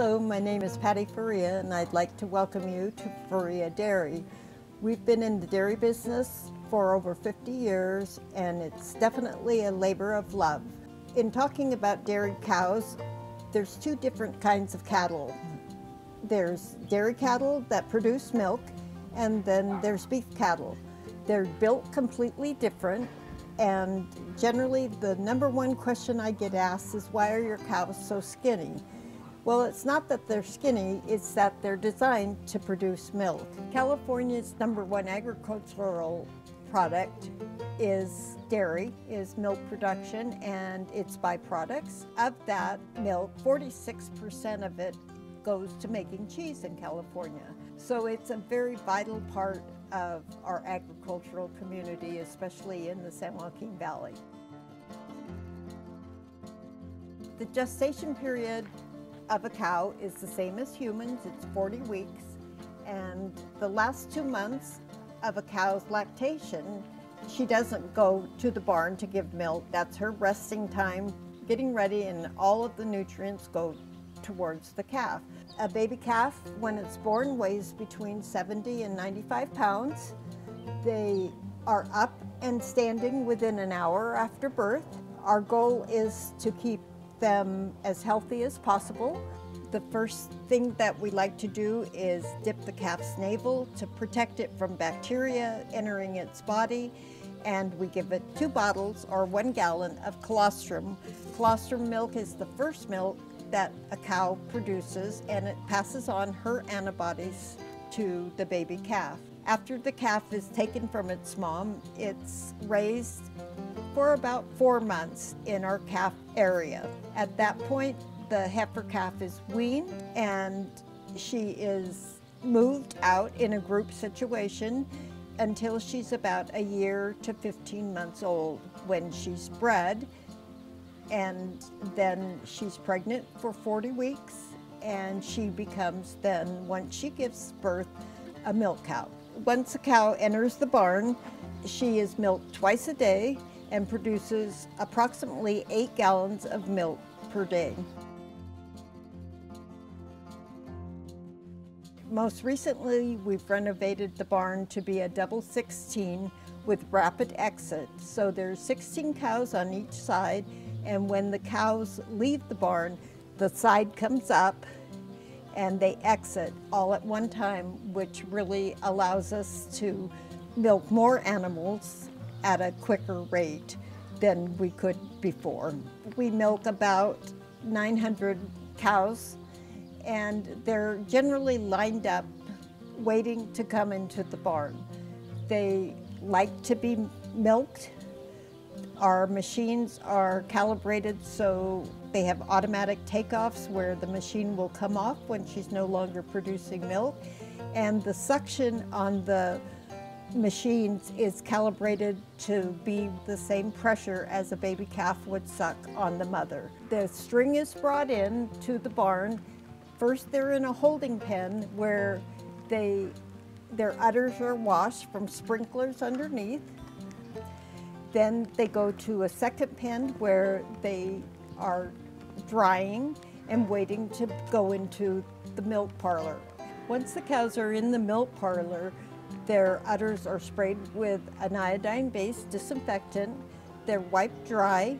Hello, my name is Patty Faria and I'd like to welcome you to Faria Dairy. We've been in the dairy business for over 50 years and it's definitely a labor of love. In talking about dairy cows, there's two different kinds of cattle. There's dairy cattle that produce milk and then there's beef cattle. They're built completely different and generally the number one question I get asked is why are your cows so skinny? Well, it's not that they're skinny, it's that they're designed to produce milk. California's number one agricultural product is dairy, is milk production and its byproducts. Of that milk, 46% of it goes to making cheese in California. So it's a very vital part of our agricultural community, especially in the San Joaquin Valley. The gestation period of a cow is the same as humans, it's 40 weeks, and the last two months of a cow's lactation, she doesn't go to the barn to give milk. That's her resting time, getting ready, and all of the nutrients go towards the calf. A baby calf, when it's born, weighs between 70 and 95 pounds. They are up and standing within an hour after birth. Our goal is to keep them as healthy as possible. The first thing that we like to do is dip the calf's navel to protect it from bacteria entering its body and we give it two bottles or one gallon of colostrum. Colostrum milk is the first milk that a cow produces and it passes on her antibodies to the baby calf. After the calf is taken from its mom, it's raised for about four months in our calf area. At that point, the heifer calf is weaned and she is moved out in a group situation until she's about a year to 15 months old when she's bred and then she's pregnant for 40 weeks and she becomes then once she gives birth a milk cow. Once a cow enters the barn she is milked twice a day and produces approximately eight gallons of milk per day. Most recently, we've renovated the barn to be a double 16 with rapid exit. So there's 16 cows on each side, and when the cows leave the barn, the side comes up and they exit all at one time, which really allows us to milk more animals at a quicker rate than we could before. We milk about 900 cows and they're generally lined up waiting to come into the barn. They like to be milked. Our machines are calibrated so they have automatic takeoffs where the machine will come off when she's no longer producing milk. And the suction on the machines is calibrated to be the same pressure as a baby calf would suck on the mother. The string is brought in to the barn. First they're in a holding pen where they, their udders are washed from sprinklers underneath. Then they go to a second pen where they are drying and waiting to go into the milk parlor. Once the cows are in the milk parlor, their udders are sprayed with an iodine-based disinfectant. They're wiped dry,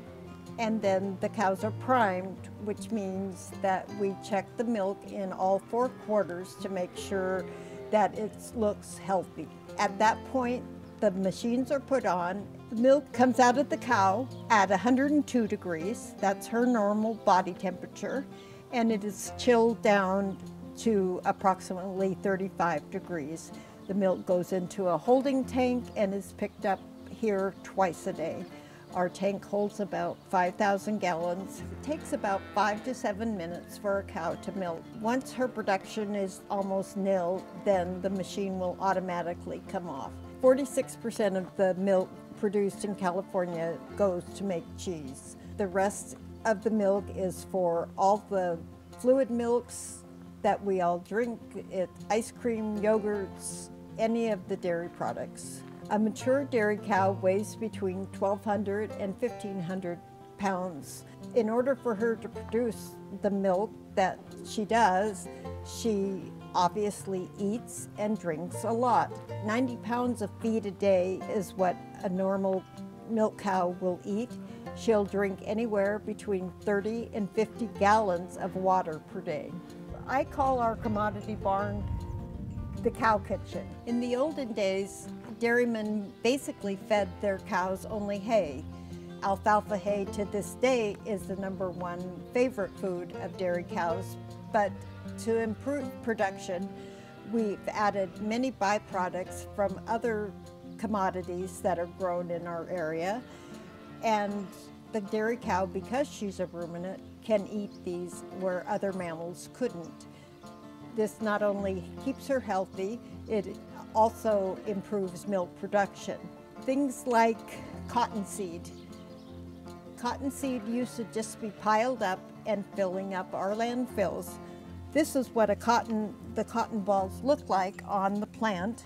and then the cows are primed, which means that we check the milk in all four quarters to make sure that it looks healthy. At that point, the machines are put on. The milk comes out of the cow at 102 degrees. That's her normal body temperature. And it is chilled down to approximately 35 degrees. The milk goes into a holding tank and is picked up here twice a day. Our tank holds about 5,000 gallons. It takes about five to seven minutes for a cow to milk. Once her production is almost nil, then the machine will automatically come off. 46% of the milk produced in California goes to make cheese. The rest of the milk is for all the fluid milks that we all drink, ice cream, yogurts, any of the dairy products. A mature dairy cow weighs between 1,200 and 1,500 pounds. In order for her to produce the milk that she does, she obviously eats and drinks a lot. 90 pounds of feed a day is what a normal milk cow will eat. She'll drink anywhere between 30 and 50 gallons of water per day. I call our commodity barn the cow kitchen. In the olden days, dairymen basically fed their cows only hay. Alfalfa hay to this day is the number one favorite food of dairy cows, but to improve production, we've added many byproducts from other commodities that are grown in our area. And the dairy cow, because she's a ruminant, can eat these where other mammals couldn't. This not only keeps her healthy, it also improves milk production. Things like cottonseed. Cottonseed used to just be piled up and filling up our landfills. This is what a cotton, the cotton balls look like on the plant.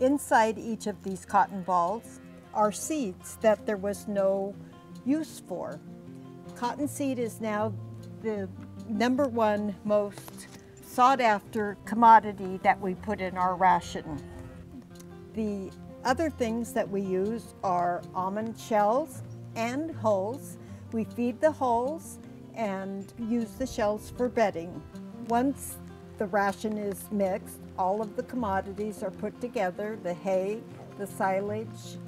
Inside each of these cotton balls are seeds that there was no use for. Cottonseed is now the number one most sought after commodity that we put in our ration. The other things that we use are almond shells and hulls. We feed the hulls and use the shells for bedding. Once the ration is mixed, all of the commodities are put together, the hay, the silage,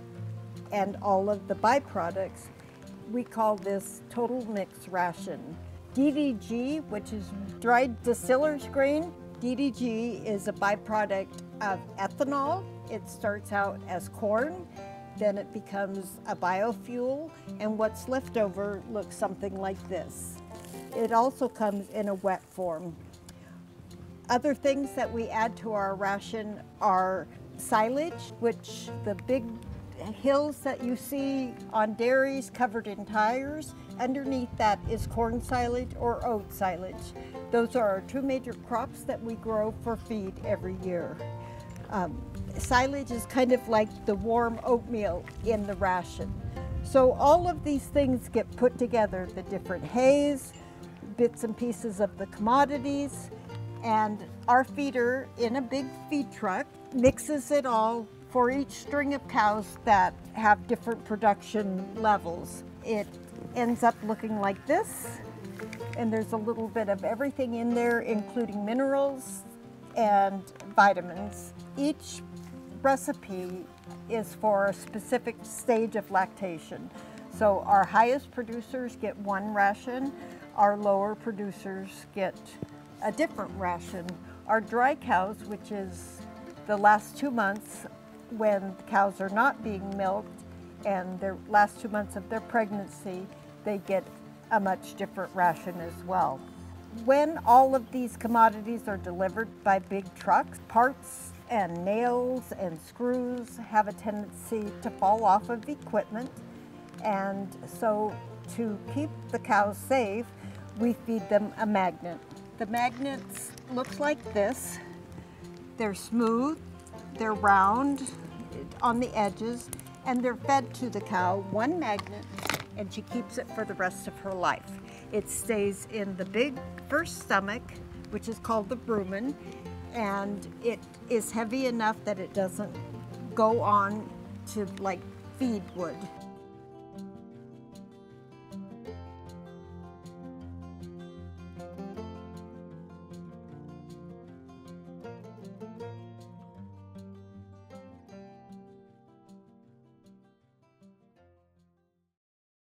and all of the byproducts. We call this total mix ration. DDG, which is dried distiller's grain, DDG is a byproduct of ethanol. It starts out as corn, then it becomes a biofuel, and what's left over looks something like this. It also comes in a wet form. Other things that we add to our ration are silage, which the big hills that you see on dairies covered in tires, underneath that is corn silage or oat silage. Those are our two major crops that we grow for feed every year. Um, silage is kind of like the warm oatmeal in the ration. So all of these things get put together, the different hays, bits and pieces of the commodities, and our feeder in a big feed truck mixes it all for each string of cows that have different production levels. It ends up looking like this, and there's a little bit of everything in there, including minerals and vitamins. Each recipe is for a specific stage of lactation. So our highest producers get one ration, our lower producers get a different ration. Our dry cows, which is the last two months when the cows are not being milked and their last two months of their pregnancy, they get a much different ration as well. When all of these commodities are delivered by big trucks, parts and nails and screws have a tendency to fall off of equipment. And so to keep the cows safe, we feed them a magnet. The magnets look like this. They're smooth, they're round on the edges, and they're fed to the cow one magnet, and she keeps it for the rest of her life. It stays in the big first stomach, which is called the rumen, and it is heavy enough that it doesn't go on to like feed would.